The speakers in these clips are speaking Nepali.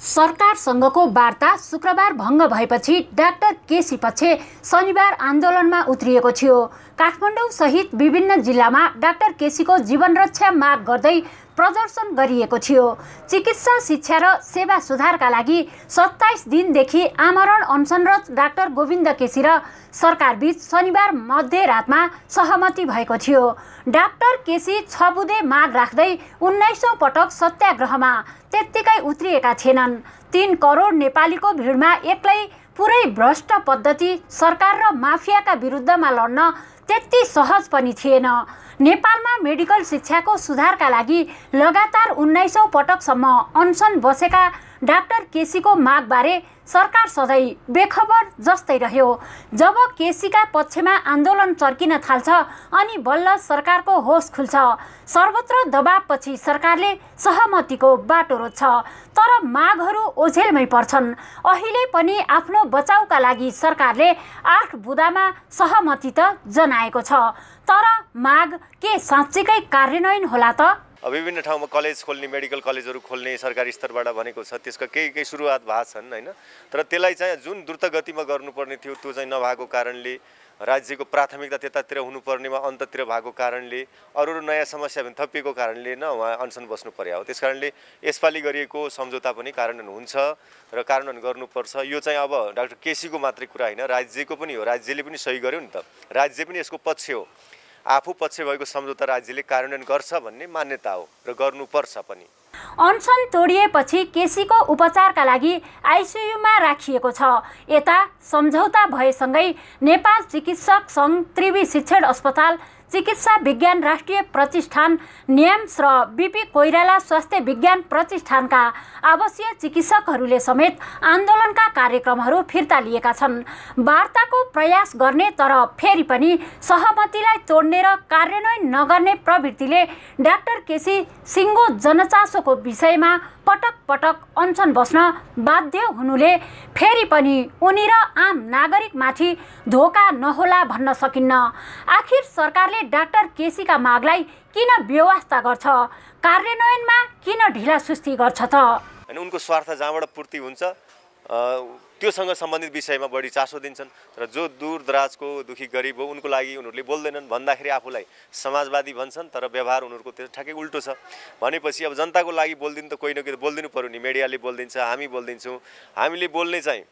सरकारसँगको वार्ता शुक्रबार भङ्ग भएपछि डाक्टर केसी पक्ष शनिबार आन्दोलनमा उत्रिएको थियो। काठमाडौँ सहित विभिन्न जिल्लामा डाक्टर केसीको जीवन रक्षा माग गर्दै प्रदर्शन गरिएको थियो। चिकित्सा शिक्षा र सेवा सुधारका लागि सत्ताइस दिनदेखि आमरण अनसनरत डाक्टर गोविन्द केसी र सरकारबीच शनिबार मध्यरातमा सहमति भएको थियो। डाक्टर केसी छ बुधे माग राख्दै उन्नाइसौँ पटक सत्याग्रहमा त्यत्तिकै उत्रिएका थिएनन्। तिन करोड नेपालीको भिडमा एक्लै पुरै भ्रष्ट पद्धति सरकार र माफियाका विरुद्धमा लड्न त्यति सहज पनि थिएन। नेपालमा मेडिकल शिक्षाको सुधारका लागि लगातार उन्नाइसौँ पटकसम्म अनसन बसेका डाक्टर केसीको मागबारे सरकार सधैँ बेखबर जस्तै रह्यो। जब केसीका पक्षमा आन्दोलन चर्किन थाल्छ अनि बल्ल सरकारको होस खुल्छ सर्वत्र दबावपछि सरकारले सहमतिको बाटो रोज्छ। तर मागहरू ओझेलमै पर्छन्। अहिले पनि आफ्नो बचाउका लागि सरकारले आठ बुदामा सहमति त जनाएको छ। तर माग के साँच्चीकै कार्यान्वयन होला त? विभिन्न ठाउँमा कलेज खोल्ने मेडिकल कलेजहरू खोल्ने सरकारी स्तरबाट भनेको छ त्यसका केही केही सुरुवात भएको छन् होइन? तर त्यसलाई चाहिँ जुन द्रुत गतिमा गर्नुपर्ने थियो त्यो चाहिँ नभएको कारणले राज्यको प्राथमिकता त्यतातिर हुनुपर्नेमा अन्ततिर भएको कारणले अरू अरू नयाँ समस्या पनि थपिएको कारणले न उहाँ अनसन बस्नु पर्यो हो। त्यस कारणले यसपालि गरिएको सम्झौता पनि कार्यान्वयन हुन्छ र कार्यान्वयन गर्नुपर्छ। यो चाहिँ अब डाक्टर केसीको मात्रै कुरा होइन राज्यको पनि हो राज्यले पनि सही गर्यो नि त। राज्य पनि यसको पक्ष हो। आफू पक्ष भएको सम्झौता राज्यले कार्यान्वयन गर्छ भन्ने मान्यता हो र गर्नुपर्छ पनि। अनसन तोडिएपछि केसीको उपचारका लागि आइसियुमा राखिएको छ। यता सम्झौता भएसँगै नेपाल चिकित्सक सङ्घ त्रिवी शिक्षण अस्पताल चिकित्सा विज्ञान राष्ट्रिय प्रतिष्ठान न्याम्स र बिपी कोइराला स्वास्थ्य विज्ञान प्रतिष्ठानका आवासीय चिकित्सकहरूले समेत आन्दोलनका कार्यक्रमहरू फिर्ता लिएका छन्। वार्ताको प्रयास गर्ने तर फेरि पनि सहमतिलाई तोड्ने र कार्यान्वयन नगर्ने प्रवृत्तिले डाक्टर केसी सिङ्गो जनचासोको विषयमा पटक पटक अनसन बस्न बाध्य हुनुले फेरि पनि उनी र आम नागरिकमाथि धोका नहोला भन्न सकिन्न। आखिर सरकारले डाक्टर केसीका मागलाई किन व्यवस्था गर्छ? कार्यान्वयनमा किन ढिला सुस्ती गर्छ त? उनको स्वार्थ जहाँबाट पूर्ति हुन्छ। त्योसँग सम्बन्धित विषयमा बढी चासो दिन्छन् र जो दूर दराजको दुखी गरिब हो उनको लागि उनीहरूले बोल्दैनन्। भन्दाखेरि आफूलाई समाजवादी भन्छन् तर व्यवहार उनीहरूको त्यो ठ्याक्कै उल्टो छ। भनेपछि अब जनताको लागि बोलिदिनु त कोही न कोही बोलिदिनु पऱ्यो नि। मिडियाले बोलिदिन्छ हामी बोलिदिन्छौँ। हामीले बोल्ने चाहिँ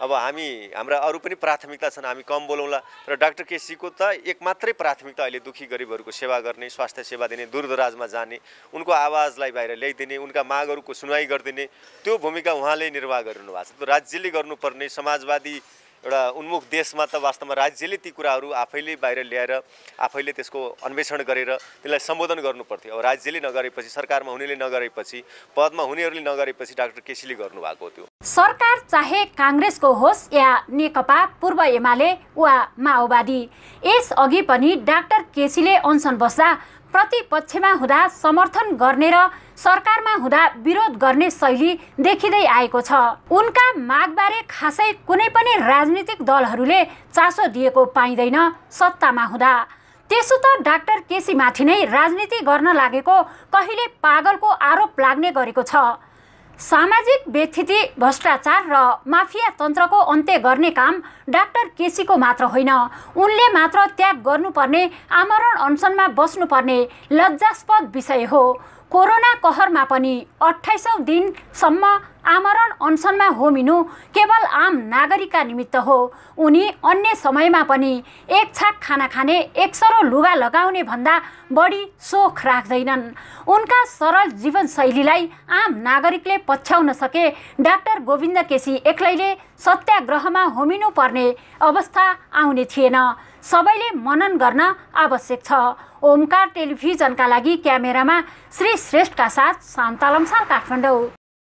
अब हामी हाम्रा अरू पनि प्राथमिकता छन् हामी कम बोलौँला। र डाक्टर केसीको त एक मात्रै प्राथमिकता अहिले दुखी गरिबहरूको सेवा गर्ने स्वास्थ्य सेवा दिने दूरदराजमा जाने उनको आवाजलाई बाहिर ल्याइदिने उनका मागहरूको सुनवाई गरिदिने त्यो भूमिका उहाँले निर्वाह गरिरहनु भएको छ। त्यो राज्यले गर्नुपर्ने समाजवादी एउटा उन्मुख देशमा त वास्तवमा राज्यले ती कुराहरू आफैले बाहिर ल्याएर आफैले त्यसको अन्वेषण गरेर त्यसलाई सम्बोधन गर्नु पर्थ्यो। अब राज्यले नगरेपछि सरकारमा हुनेले नगरेपछि पदमा हुनेहरूले नगरेपछि डाक्टर केसीले गर्नुभएको थियो सरकार चाहे काङ्ग्रेसको होस् या नेकपा पूर्व एमाले वा माओवादी यसअघि पनि डाक्टर केसीले अनसन बस्दा प्रतिपक्षमा हुँदा समर्थन गर्ने र सरकारमा हुँदा विरोध गर्ने शैली देखिँदै आएको छ। उनका मागबारे खासै कुनै पनि राजनीतिक दलहरूले चासो दिएको पाइँदैन सत्तामा हुँदा। त्यसो त डाक्टर केसीमाथि नै राजनीति गर्न लागेको कहिले पागलको आरोप लाग्ने गरेको छ। सामाजिक व्यथिति भ्रष्टाचार र माफिया तन्त्रको अन्त्य गर्ने काम डाक्टर केसीको मात्र होइन। उनले मात्र त्याग गर्नुपर्ने आमरण अनसनमा बस्नुपर्ने लज्जास्पद विषय हो। कोरोना कहरमा पनि अठाइसौँ दिनसम्म आमरण अनसनमा होमिनु केवल आम नागरिकका निमित्त हो। उनी अन्य समयमा पनि एक छाक खाना खाने एक सरो लुगा लगाउने भन्दा बढी सोख राख्दैनन्। उनका सरल जीवनशैलीलाई आम नागरिकले पछ्याउन सके। डाक्टर गोविन्द केसी एक्लैले सत्याग्रहमा होमिनु पर्ने अवस्था आउने थिएन। सबैले मनन गर्न आवश्यक छ। ओमकार टेलिभिजनका लागि क्यामेरामा श्री श्रेष्ठका साथ शान्ता लम्साल काठमाडौँ।